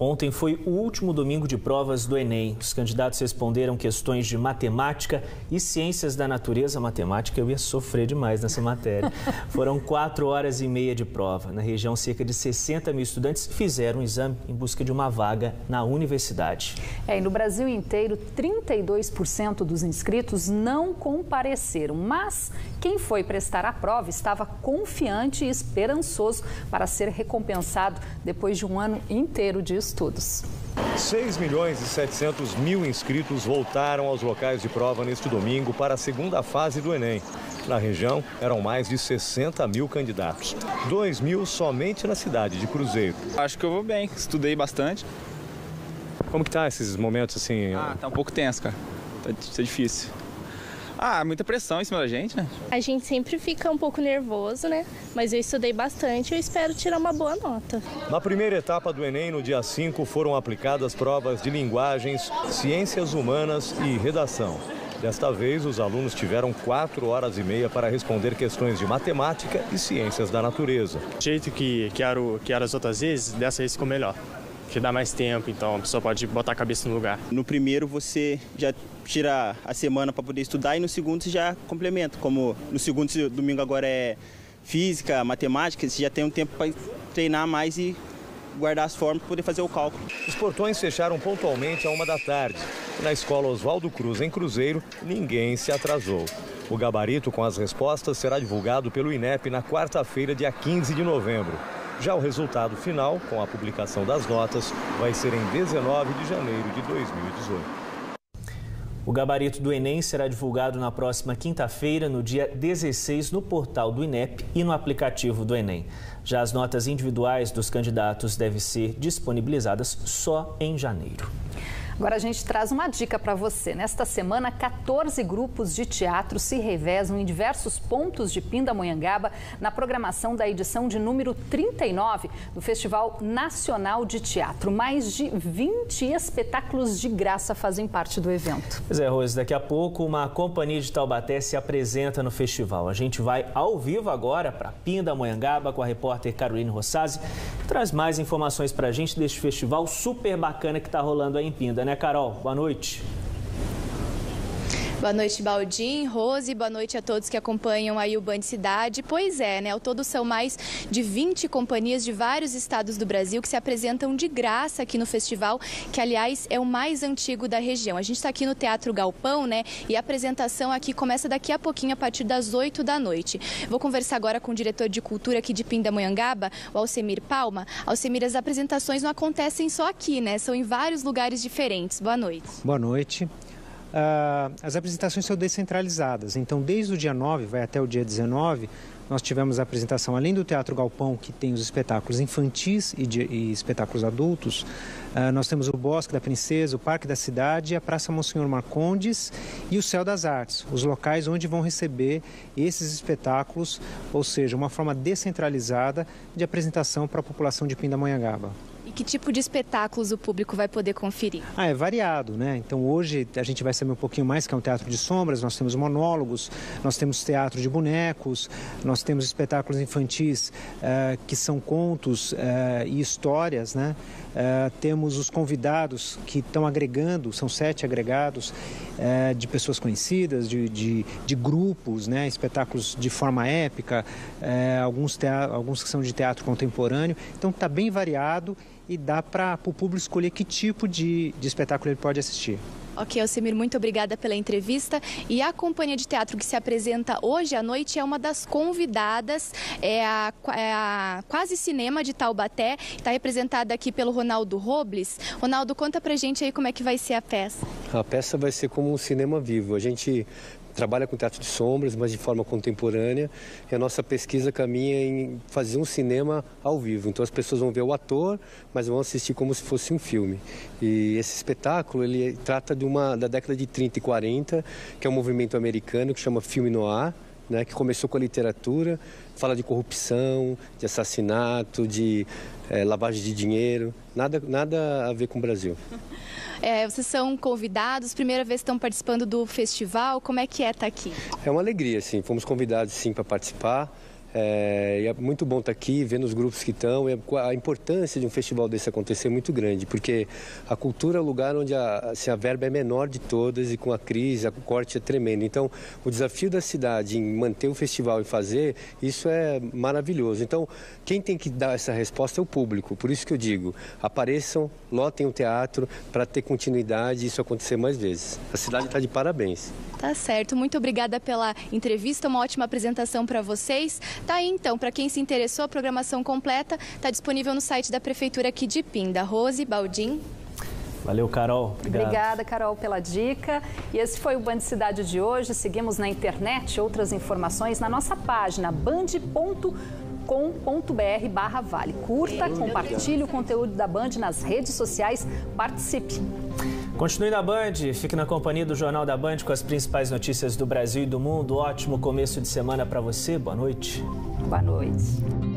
Ontem foi o último domingo de provas do Enem. Os candidatos responderam questões de matemática e ciências da natureza. Matemática eu ia sofrer demais nessa matéria. Foram quatro horas e meia de prova. Na região, cerca de 60 mil estudantes fizeram o exame em busca de uma vaga na universidade. É, e no Brasil inteiro, 32% dos inscritos não compareceram. Mas quem foi prestar a prova estava confiante e esperançoso para ser recompensado depois de um ano inteiro de estudos. 6 milhões e 700 mil inscritos voltaram aos locais de prova neste domingo para a segunda fase do Enem. Na região, eram mais de 60 mil candidatos. 2 mil somente na cidade de Cruzeiro. Acho que eu vou bem, estudei bastante. Como que tá esses momentos assim? Ah, tá um pouco tenso, cara. Tá, tá difícil. Ah, muita pressão em cima da gente, né? A gente sempre fica um pouco nervoso, né? Mas eu estudei bastante e eu espero tirar uma boa nota. Na primeira etapa do Enem, no dia 5, foram aplicadas provas de linguagens, ciências humanas e redação. Desta vez, os alunos tiveram quatro horas e meia para responder questões de matemática e ciências da natureza. Do jeito que, que, era, o, que era as outras vezes, dessa vez ficou melhor. Que dá mais tempo, então a pessoa pode botar a cabeça no lugar. No primeiro, você já tira a semana para poder estudar e no segundo você já complementa. Como no segundo domingo agora é física, matemática, você já tem um tempo para treinar mais e guardar as formas para poder fazer o cálculo. Os portões fecharam pontualmente a uma da tarde. Na escola Oswaldo Cruz, em Cruzeiro, ninguém se atrasou. O gabarito com as respostas será divulgado pelo INEP na quarta-feira, dia 15 de novembro. Já o resultado final, com a publicação das notas, vai ser em 19 de janeiro de 2018. O gabarito do Enem será divulgado na próxima quinta-feira, no dia 16, no portal do INEP e no aplicativo do Enem. Já as notas individuais dos candidatos devem ser disponibilizadas só em janeiro. Agora a gente traz uma dica para você. Nesta semana, 14 grupos de teatro se revezam em diversos pontos de Pindamonhangaba na programação da edição de número 39 do Festival Nacional de Teatro. Mais de 20 espetáculos de graça fazem parte do evento. Pois é, Rose, daqui a pouco uma companhia de Taubaté se apresenta no festival. A gente vai ao vivo agora para Pindamonhangaba com a repórter Caroline Rossazzi, traz mais informações para a gente deste festival super bacana que está rolando aí em Pinda, né, Carol? Boa noite. Boa noite, Baldim, Rose, boa noite a todos que acompanham aí o Band Cidade. Pois é, né? Ao todo são mais de 20 companhias de vários estados do Brasil que se apresentam de graça aqui no festival, que aliás é o mais antigo da região. A gente está aqui no Teatro Galpão, né? E a apresentação aqui começa daqui a pouquinho, a partir das 8 da noite. Vou conversar agora com o diretor de cultura aqui de Pindamonhangaba, o Alcemir Palma. Alcemir, as apresentações não acontecem só aqui, né? São em vários lugares diferentes. Boa noite. Boa noite. Uh, as apresentações são descentralizadas. Então, desde o dia 9, vai até o dia 19, nós tivemos a apresentação, além do Teatro Galpão, que tem os espetáculos infantis e, de, e espetáculos adultos, uh, nós temos o Bosque da Princesa, o Parque da Cidade, a Praça Monsenhor Marcondes e o Céu das Artes, os locais onde vão receber esses espetáculos, ou seja, uma forma descentralizada de apresentação para a população de Pindamonhangaba. E que tipo de espetáculos o público vai poder conferir? Ah, é variado, né? Então hoje a gente vai saber um pouquinho mais que é um teatro de sombras, nós temos monólogos, nós temos teatro de bonecos, nós temos espetáculos infantis uh, que são contos uh, e histórias, né? Uh, temos os convidados que estão agregando, são sete agregados de pessoas conhecidas, de, de, de, grupos, né? espetáculos de forma épica, alguns, alguns que são de teatro contemporâneo. Então está bem variado e dá para o público escolher que tipo de, de espetáculo ele pode assistir. Ok, Alcemir, muito obrigada pela entrevista. E a companhia de teatro que se apresenta hoje à noite é uma das convidadas, é a, é a Quase Cinema de Taubaté, está representada aqui pelo Ronaldo Robles. Ronaldo, conta pra gente aí como é que vai ser a peça. A peça vai ser como um cinema vivo. A gente trabalha com teatro de sombras, mas de forma contemporânea. E a nossa pesquisa caminha em fazer um cinema ao vivo. Então as pessoas vão ver o ator, mas vão assistir como se fosse um filme. E esse espetáculo ele trata de uma da década de 30 e 40, que é um movimento americano que chama filme noir. Né, que começou com a literatura, fala de corrupção, de assassinato, de é, lavagem de dinheiro, nada, nada a ver com o Brasil. É, vocês são convidados, primeira vez que estão participando do festival, como é que é estar tá aqui? É uma alegria, sim. Fomos convidados, sim, para participar. É, é, muito bom estar aqui, vendo os grupos que estão. A importância de um festival desse acontecer é muito grande, porque a cultura é o lugar onde a, assim, a verba é menor de todas e com a crise, o corte é tremendo. Então, o desafio da cidade em manter o festival e fazer, isso é maravilhoso. Então, quem tem que dar essa resposta é o público. Por isso que eu digo, apareçam, lotem o teatro para ter continuidade e isso acontecer mais vezes. A cidade está de parabéns. Tá certo. Muito obrigada pela entrevista, uma ótima apresentação para vocês. Tá aí então, para quem se interessou, a programação completa está disponível no site da Prefeitura aqui de Pinda. Rose, Baldim. Valeu, Carol. Obrigado. Obrigada, Carol, pela dica. E esse foi o Band Cidade de hoje. Seguimos na internet. Outras informações na nossa página band.com.br barra Vale. Curta, compartilhe o conteúdo da Band nas redes sociais. Participe. Continue na Band, fique na companhia do Jornal da Band com as principais notícias do Brasil e do mundo. Ótimo começo de semana para você. Boa noite. Boa noite.